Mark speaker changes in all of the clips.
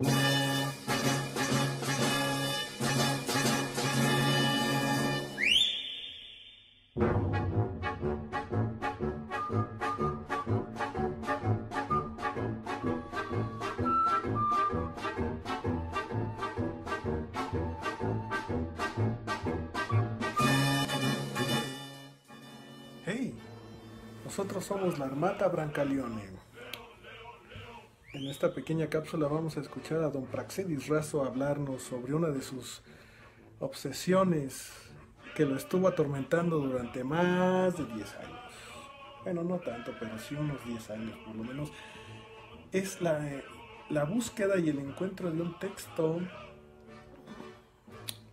Speaker 1: Hey, nosotros somos la Armata Brancaleone. En esta pequeña cápsula vamos a escuchar a don Praxedis Razo hablarnos sobre una de sus obsesiones que lo estuvo atormentando durante más de 10 años. Bueno, no tanto, pero sí unos 10 años por lo menos. Es la, la búsqueda y el encuentro de un texto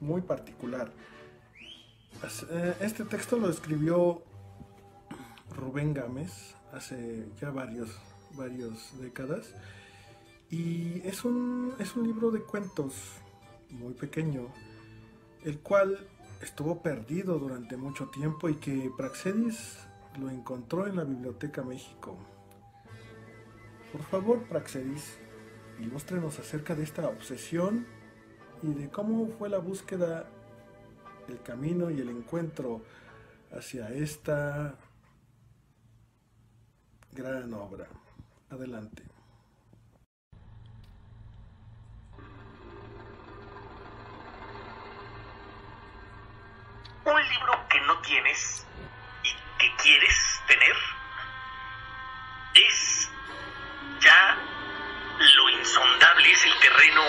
Speaker 1: muy particular. Eh, Este texto lo escribió Rubén Gámez hace ya varios, varios décadas y es un, es un libro de cuentos muy pequeño, el cual estuvo perdido durante mucho tiempo y que Praxedis lo encontró en la Biblioteca México. Por favor, Praxedis, ilústrenos acerca de esta obsesión y de cómo fue la búsqueda, el camino y el encuentro hacia esta gran obra. Adelante.
Speaker 2: Tienes y que quieres tener es ya lo insondable, es el terreno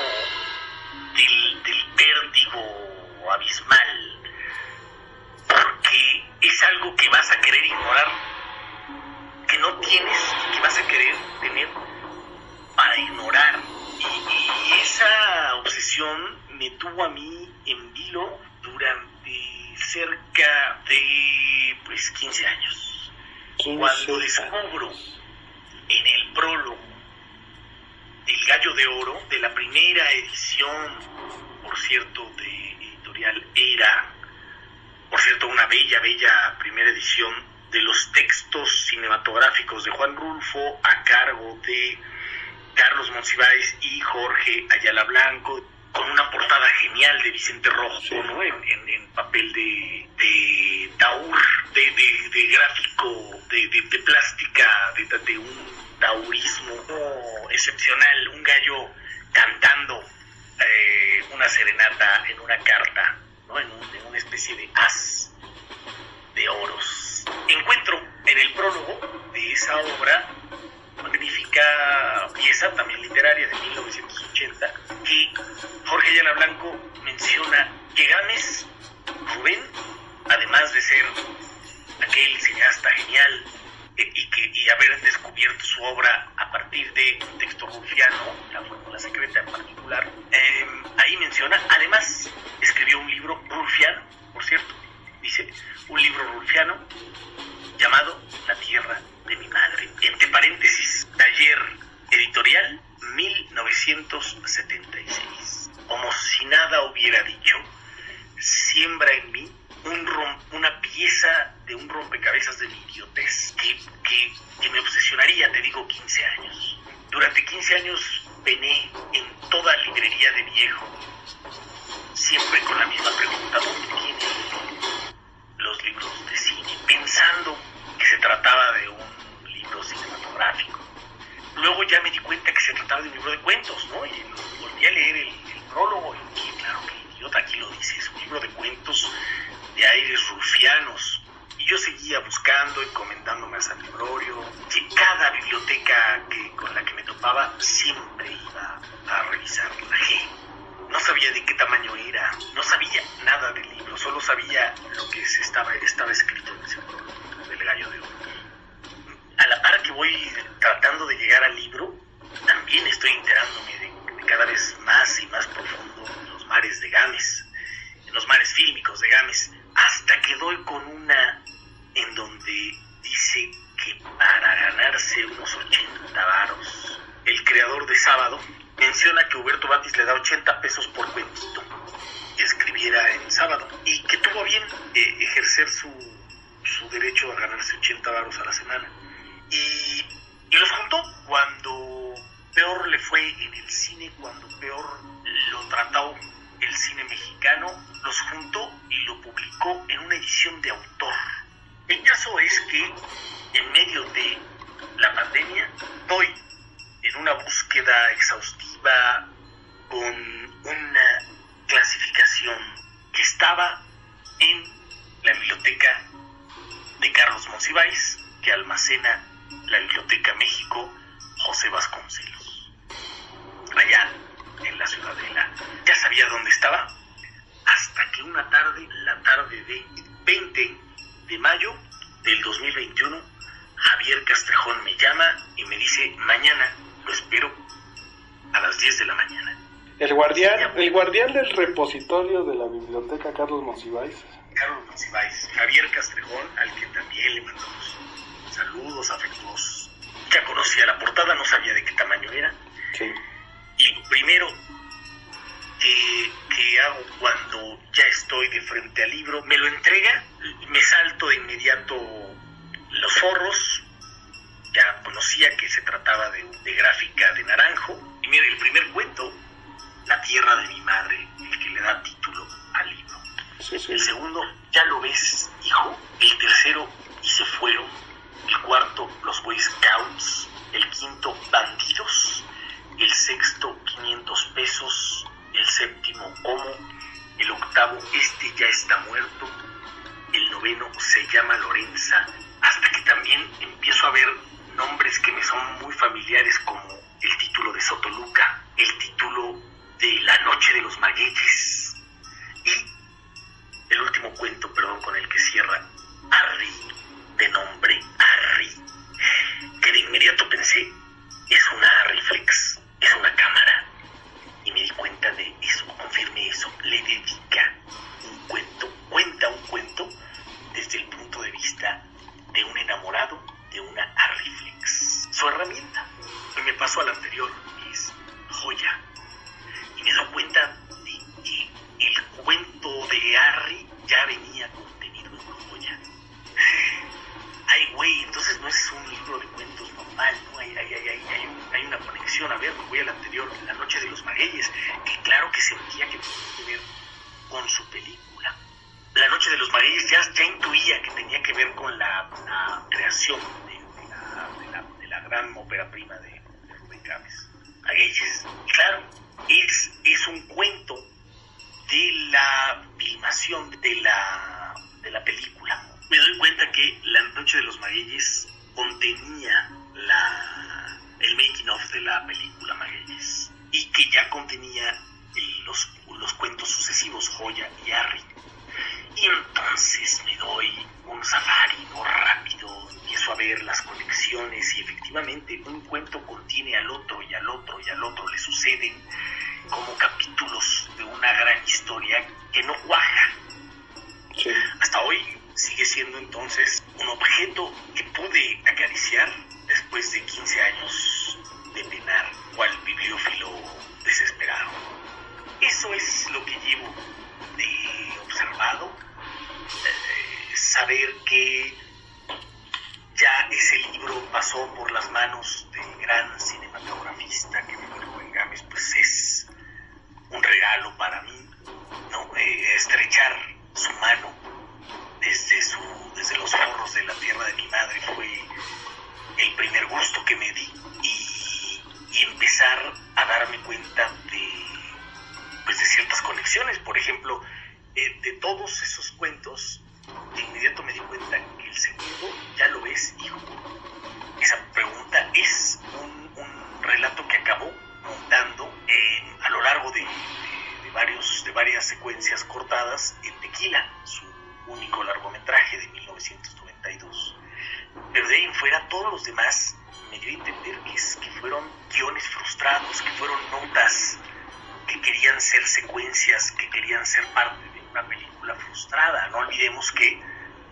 Speaker 2: del, del vértigo abismal, porque es algo que vas a querer ignorar, que no tienes y que vas a querer tener para ignorar. Y, y esa obsesión me tuvo a mí en vilo durante cerca de pues 15 años. Cuando descubro en el prólogo El Gallo de Oro de la primera edición, por cierto, de editorial Era, por cierto, una bella, bella primera edición de los textos cinematográficos de Juan Rulfo a cargo de Carlos Monsiváis y Jorge Ayala Blanco, con una portada genial de Vicente Rojo,
Speaker 3: Sí.
Speaker 2: ¿no? En, en- en papel de, de taur, de, de- de gráfico, de, de- plástica, de, de un taurismo excepcional, un gallo cantando eh, una serenata en una carta, ¿no? En, un- en una especie de as de oros. Encuentro en el prólogo de esa obra magnífica pieza, también literaria, de 1980, que Jorge Ayala Blanco menciona que Gámez, Rubén, además de ser aquel cineasta genial eh, y, que, y haber descubierto su obra a partir de un texto rufiano, la fórmula secreta en particular, eh, ahí menciona, además escribió un libro rufiano, por cierto, dice, un libro rufiano llamado La Tierra de mi Madre. Entre paréntesis, taller editorial 1976. Como si nada hubiera dicho, siembra en mí un una pieza de un rompecabezas de mi idiotez que, que, que me obsesionaría, te digo, 15 años. Durante 15 años pené en toda librería de viejo, siempre con la misma pregunta, ¿dónde tiene los libros de cine? Pensando que se trataba de un libro cinematográfico. Luego ya me di cuenta que se trataba de un libro de cuentos, ¿no? Y volví a leer prólogo y dije, claro que idiota, aquí lo dice, es un libro de cuentos de aires rufianos. Y yo seguía buscando, encomendándome a San Librorio. Y cada biblioteca que, con la que me topaba siempre iba a revisar la G. No sabía de qué tamaño era, no sabía nada del libro, solo sabía lo que se estaba, estaba escrito en ese prólogo del gallo de oro. A la par que voy tratando de llegar al libro, también estoy enterándome de, de cada vez más profundo en los mares de Gámez, en los mares fílmicos de Gámez, hasta que doy con una en donde dice que para ganarse unos 80 varos, el creador de Sábado menciona que Huberto Batis le da 80 pesos por cuentito que escribiera en Sábado y que tuvo bien eh, ejercer su, su derecho a ganarse 80 varos a la semana. Y, y los juntó cuando peor le fue en el cine cuando peor lo trató cine mexicano, los juntó y lo publicó en una edición de autor. El caso es que en medio de la pandemia doy en una búsqueda exhaustiva con una clasificación que estaba en la biblioteca de Carlos Monsiváis, que almacena la Biblioteca México José Vasconcelos. Allá, en la ciudadela. Ya sabía dónde estaba, hasta que una tarde, la tarde de 20 de mayo del 2021, Javier Castrejón me llama y me dice, mañana lo espero a las 10 de la mañana.
Speaker 3: El guardián, el guardián del repositorio de la biblioteca Carlos Monsiváis.
Speaker 2: Carlos Monsiváis, Javier Castrejón, al que también le mandamos saludos afectuosos. Ya conocía la portada, no sabía de qué tamaño era.
Speaker 3: Sí.
Speaker 2: Lo primero que, que hago cuando ya estoy de frente al libro, me lo entrega, me salto de inmediato los forros, ya conocía que se trataba de, de gráfica de naranjo, y mira, el primer cuento, La tierra de mi madre, el que le da título al libro.
Speaker 3: Sí, sí.
Speaker 2: El segundo, ya lo ves, hijo. El tercero, y se fueron. El cuarto, los Boy Scouts. El quinto, bandidos. Sexto, 500 pesos. El séptimo, cómo. El octavo, este ya está muerto. El noveno se llama Lorenza. Hasta que también empiezo a ver nombres que me son muy familiares como el título de Sotoluca, el título de La Noche de los Magueyes le Y entonces me doy un safari no rápido, empiezo a ver las conexiones y efectivamente un cuento contiene al otro y al otro y al otro le suceden como capítulos de una gran historia que no cuaja.
Speaker 3: Sí.
Speaker 2: Hasta hoy sigue siendo entonces un objeto que pude acariciar después de 15 años de penar, cual bibliófilo desesperado. Eso es lo que llevo de observado, eh, saber que ya ese libro pasó por las manos del gran cinematografista que fue Rubén Gámez, pues es un regalo para mí, ¿no? Eh, estrechar su mano desde, su, desde los forros de la tierra de mi madre fue el primer gusto que me di y, y empezar a darme cuenta de, pues, de ciertas conexiones. Por ejemplo, de todos esos cuentos, de inmediato me di cuenta que el segundo, ya lo ves, hijo. Esa pregunta es un, relato que acabó montando a lo largo de, varios, de varias secuencias cortadas en Tequila, su único largometraje de 1992. Pero de ahí en fuera, todos los demás me dio a entender que, es- que fueron guiones frustrados, que fueron notas que querían ser secuencias, que querían ser parte una película frustrada. No olvidemos que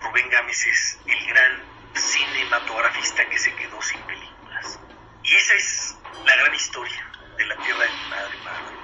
Speaker 2: Rubén Gámez es el gran cinematografista que se quedó sin películas. Y esa es la gran historia de la tierra de mi madre Limpieza.